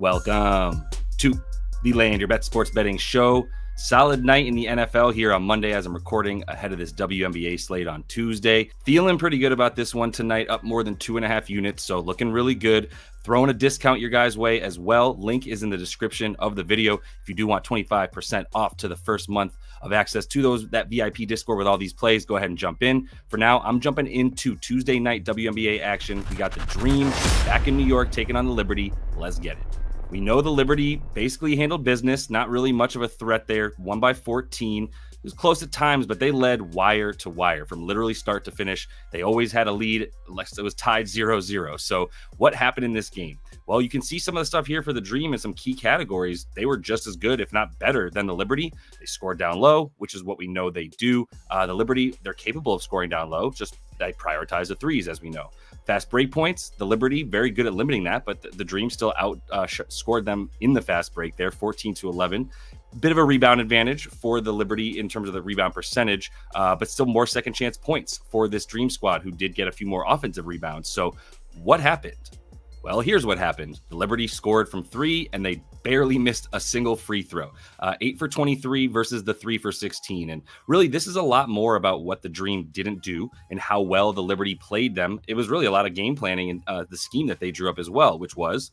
Welcome to the Land Your Bet Sports Betting Show. Solid night in the NFL here on Monday as I'm recording ahead of this WNBA slate on Tuesday. Feeling pretty good about this one tonight, up more than two and a half units, so looking really good. Throwing a discount your guys' way as well. Link is in the description of the video if you do want 25% off to the first month of access to those that VIP Discord with all these plays. Go ahead and jump in. For now, I'm jumping into Tuesday night WNBA action. We got the Dream back in New York taking on the Liberty. Let's get it. We know the Liberty basically handled business, not really much of a threat there. One by 14. It was close at times, but they led wire to wire from literally start to finish. They always had a lead. unless It was tied 0 0. So, what happened in this game? Well, you can see some of the stuff here for the Dream in some key categories. They were just as good, if not better, than the Liberty. They scored down low, which is what we know they do. Uh, the Liberty, they're capable of scoring down low, just they prioritize the threes, as we know. Fast break points, the Liberty very good at limiting that, but the, the Dream still out uh, scored them in the fast break there, 14 to 11. Bit of a rebound advantage for the Liberty in terms of the rebound percentage, uh, but still more second chance points for this Dream squad who did get a few more offensive rebounds. So, what happened? Well, here's what happened. The Liberty scored from three, and they barely missed a single free throw. Uh, eight for 23 versus the three for 16. And really, this is a lot more about what the Dream didn't do and how well the Liberty played them. It was really a lot of game planning and uh, the scheme that they drew up as well, which was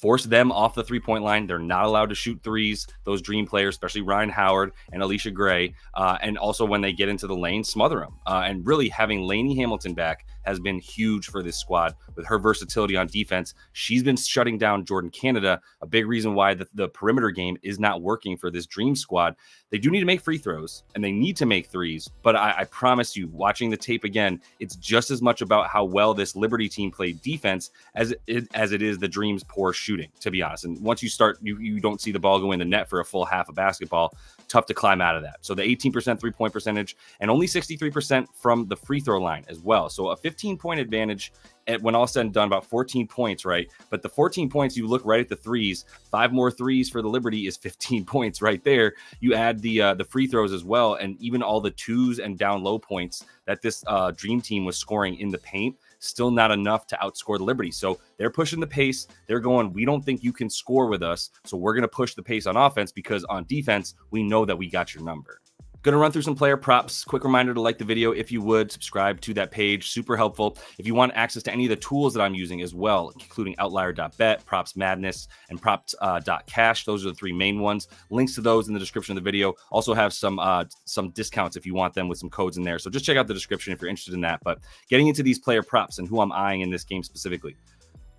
force them off the three point line. They're not allowed to shoot threes. Those dream players, especially Rhyne Howard and Allisha Gray, uh, and also when they get into the lane, smother them. Uh, and really having Laney Hamilton back has been huge for this squad with her versatility on defense. She's been shutting down Jordin Canada, a big reason why the, the perimeter game is not working for this dream squad. They do need to make free throws and they need to make threes, but I, I promise you, watching the tape again, it's just as much about how well this Liberty team played defense as it, as it is the Dream's poor shooting, to be honest. And once you start, you, you don't see the ball go in the net for a full half of basketball, tough to climb out of that. So the 18% three point percentage and only 63% from the free throw line as well. So a 15 point advantage at when all said and done, about 14 points, right? But the 14 points, you look right at the threes. Five more threes for the Liberty is 15 points right there. You add the uh, the free throws as well, and even all the twos and down low points that this uh, Dream Team was scoring in the paint. Still not enough to outscore the Liberty. So they're pushing the pace. They're going, we don't think you can score with us. So we're going to push the pace on offense because on defense, we know that we got your number. Going to run through some player props. Quick reminder to like the video if you would, subscribe to that page. Super helpful. If you want access to any of the tools that I'm using as well, including Outlier.bet, Props Madness, and Props.cash, uh, those are the three main ones. Links to those in the description of the video. Also have some uh, some discounts if you want them with some codes in there. So just check out the description if you're interested in that. But getting into these player props and who I'm eyeing in this game specifically.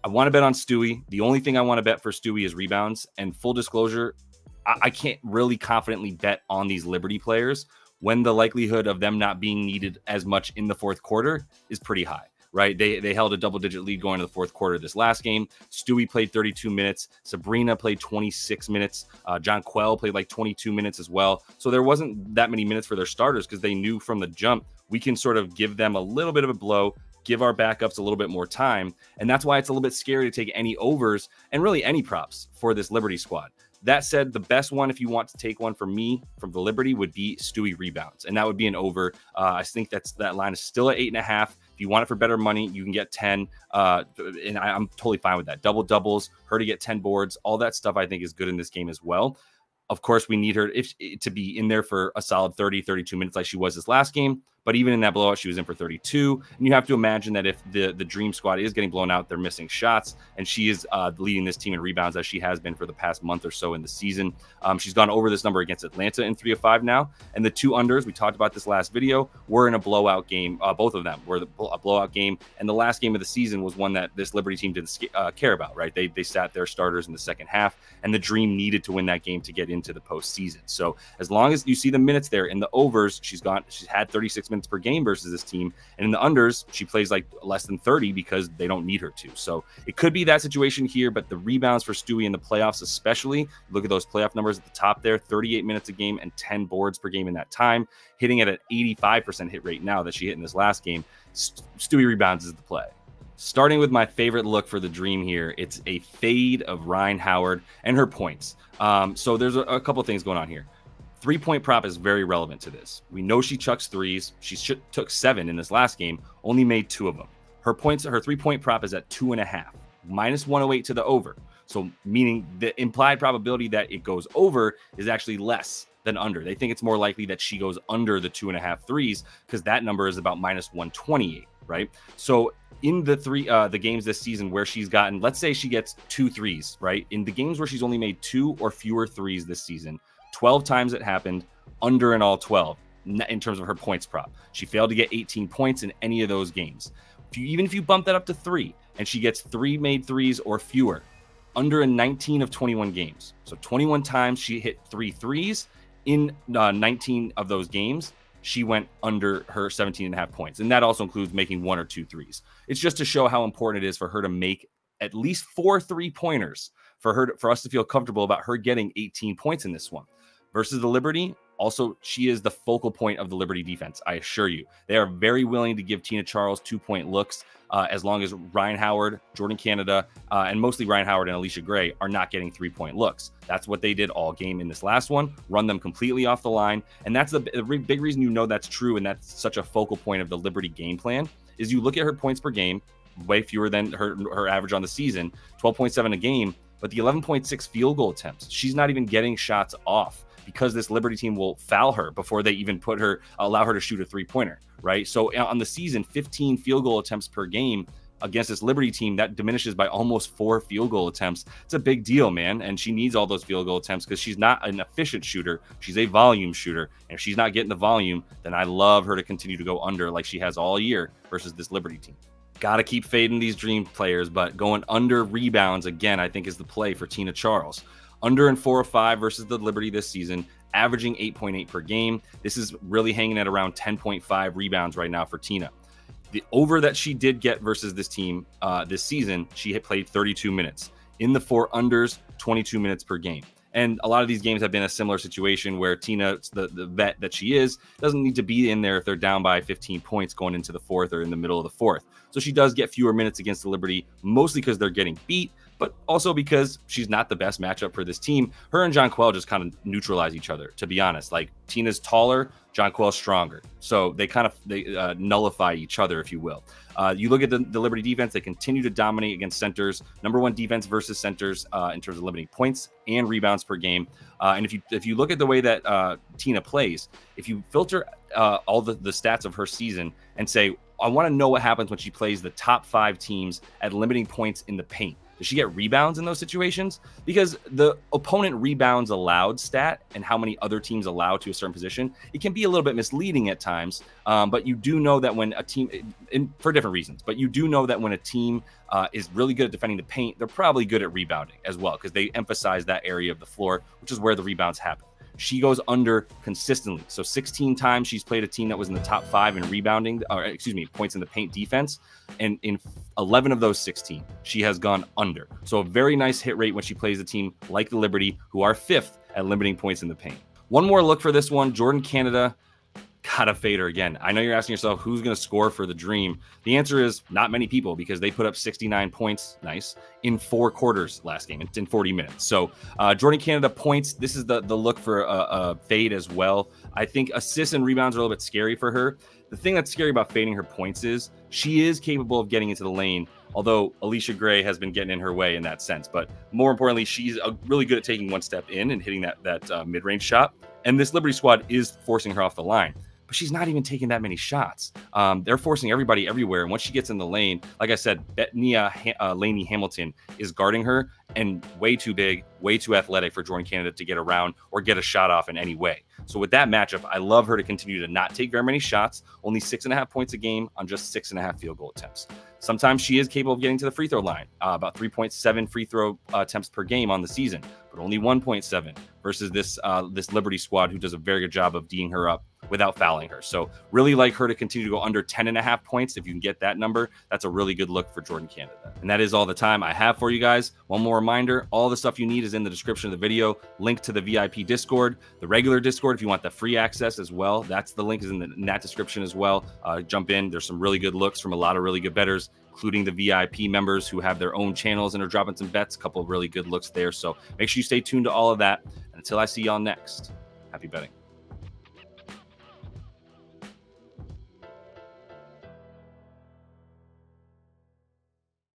I want to bet on Stewie. The only thing I want to bet for Stewie is rebounds. And full disclosure, I, can't really confidently bet on these Liberty players when the likelihood of them not being needed as much in the fourth quarter is pretty high right? They they held a double digit lead going to the fourth quarter this last game. Stewie played 32 minutes. Sabrina played 26 minutes. Uh, Quell played like 22 minutes as well. So there wasn't that many minutes for their starters because they knew from the jump we can sort of give them a little bit of a blow. Give our backups a little bit more time. And that's why it's a little bit scary to take any overs and really any props for this Liberty squad. That said, the best one, if you want to take one from me from the Liberty, would be Stewie rebounds, and that would be an over. Uh, I think that's that line is still at eight and a half. If you want it for better money, you can get ten, uh, and I, I'm totally fine with that. Double doubles, her to get ten boards, all that stuff I think is good in this game as well. Of course, we need her if to be in there for a solid 30, 32 minutes like she was this last game. But even in that blowout, she was in for 32. And you have to imagine that if the, the Dream Squad is getting blown out, they're missing shots. And she is uh, leading this team in rebounds as she has been for the past month or so in the season. Um, she's gone over this number against Atlanta in three of five now. And the two unders, we talked about this last video, were in a blowout game. Uh, both of them were the, a blowout game. And the last game of the season was one that this Liberty team didn't uh, care about, right? They, they sat their starters in the second half. And the Dream needed to win that game to get into the postseason. So as long as you see the minutes there in the overs, she's gone, she's had 36 minutes per game versus this team. And in the unders, she plays like less than 30 because they don't need her to. So it could be that situation here, but the rebounds for Stewie in the playoffs, especially, look at those playoff numbers at the top there 38 minutes a game and 10 boards per game in that time, hitting at an 85% hit rate now that she hit in this last game. Stewie rebounds is the play. Starting with my favorite look for the dream here, it's a fade of Rhyne Howard and her points. Um, so there's a, a couple things going on here. Three point prop is very relevant to this. We know she chucks threes. She sh- took seven in this last game, only made two of them. Her points, her three point prop is at two and a half, minus 108 to the over. So, meaning the implied probability that it goes over is actually less than under. They think it's more likely that she goes under the two and a half threes because that number is about minus 128, right? So, in the three uh the games this season where she's gotten let's say she gets two threes right? In the games where she's only made two or fewer threes this season 12 times it happened under in all 12 in terms of her points prop. She failed to get 18 points in any of those games. If you, even if you bump that up to three and she gets three made threes or fewer under in 19 of 21 games. So 21 times she hit three threes in uh, 19 of those games she went under her 17 and a half points. And that also includes making one or two threes. It's just to show how important it is for her to make at least four three pointers for her to, for us to feel comfortable about her getting 18 points in this one. Versus the Liberty, also, she is the focal point of the Liberty defense. I assure you, they are very willing to give Tina Charles two point looks uh, as long as Rhyne Howard, Jordin Canada, uh, and mostly Rhyne Howard and Allisha Gray are not getting three point looks. That's what they did all game in this last one. Run them completely off the line, and that's the, big reason you know that's true, and that's such a focal point of the Liberty game plan. Is you look at her points per game, way fewer than her her average on the season, 12.7 a game, but the 11.6 field goal attempts. She's not even getting shots off because this Liberty team will foul her before they even put her, allow her to shoot a three pointer, right? So uh, on the season, 15 field goal attempts per game against this Liberty team that diminishes by almost four field goal attempts. It's a big deal, man. And she needs all those field goal attempts because she's not an efficient shooter. She's a volume shooter. And if she's not getting the volume, then I love her to continue to go under like she has all year versus this Liberty team. Got to keep fading these dream players, but going under rebounds again, I think is the play for Tina Charles under and four or five versus the Liberty this season, averaging 8.8 per game. This is really hanging at around 10.5 rebounds right now for Tina. The over that she did get versus this team uh, this season, she had played 32 minutes. In the four unders, 22 minutes per game. And a lot of these games have been a similar situation where Tina, the, the vet that she is, doesn't need to be in there if they're down by 15 points going into the fourth or in the middle of the fourth. So she does get fewer minutes against the Liberty, mostly because they're getting beat, but also because she's not the best matchup for this team. Her and Jonquel just kind of neutralize each other, to be honest. Like Tina's taller, John Jonquel's stronger. So they kind of they uh, nullify each other, if you will. Uh, you look at the, the, Liberty defense; they continue to dominate against centers. Number one defense versus centers uh, in terms of limiting points and rebounds per game. Uh, and if you if you look at the way that uh, Tina plays, if you filter uh, all the, the stats of her season and say, I want to know what happens when she plays the top five teams at limiting points in the paint. Does she get rebounds in those situations? Because the opponent rebounds allowed stat and how many other teams allow to a certain position, it can be a little bit misleading at times. Um, but you do know that when a team, in, for different reasons, but you do know that when a team uh, is really good at defending the paint, they're probably good at rebounding as well because they emphasize that area of the floor, which is where the rebounds happen she goes under consistently. So 16 times she's played a team that was in the top five in rebounding, or excuse me, points in the paint defense. And in 11 of those 16, she has gone under. So a very nice hit rate when she plays a team like the Liberty, who are fifth at limiting points in the paint. One more look for this one Jordin Canada gotta fade her again. I know you're asking yourself who's going to score for the Dream. The answer is not many people because they put up 69 points, nice, in four quarters last game. It's in 40 minutes. So uh, Jordin Canada points. This is the the look for a, a fade as well. I think assists and rebounds are a little bit scary for her. The thing that's scary about fading her points is she is capable of getting into the lane. Although Allisha Gray has been getting in her way in that sense, but more importantly, she's uh, really good at taking one step in and hitting that that uh, mid range shot. And this Liberty squad is forcing her off the line but she's not even taking that many shots. Um, they're forcing everybody everywhere. And once she gets in the lane, like I said, Betnijah ha- uh, Laney Hamilton is guarding her and way too big, way too athletic for Jordin Canada to get around or get a shot off in any way. So with that matchup, I love her to continue to not take very many shots, only six and a half points a game on just six and a half field goal attempts. Sometimes she is capable of getting to the free throw line, uh, about 3.7 free throw uh, attempts per game on the season, but only 1.7 versus this uh, this Liberty squad who does a very good job of D'ing her up without fouling her. So really like her to continue to go under 10 and a half points. If you can get that number, that's a really good look for Jordin Canada. And that is all the time I have for you guys. One more reminder, all the stuff you need is in the description of the video. Link to the VIP Discord, the regular Discord if you want the free access as well. That's the link is in, the, in that description as well. Uh, jump in. There's some really good looks from a lot of really good betters including the VIP members who have their own channels and are dropping some bets. A couple of really good looks there. So make sure you stay tuned to all of that. And until I see y'all next, happy betting.